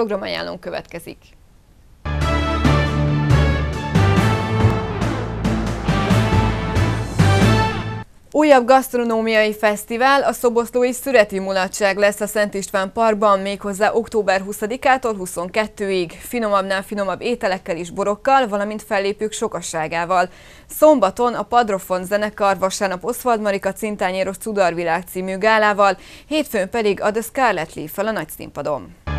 Programajánlónk következik. Újabb gasztronómiai fesztivál, a Szoboszlói Szüreti Mulatság lesz a Szent István Parkban, méghozzá október 20-ától 22-ig, finomabbnál finomabb ételekkel és borokkal, valamint fellépők sokasságával. Szombaton a Padrofon zenekar, vasárnap Oszvald Marika Cintányéros Cudarvilág című gálával, hétfőn pedig a The Scarlet Leaf-fel a nagy színpadon.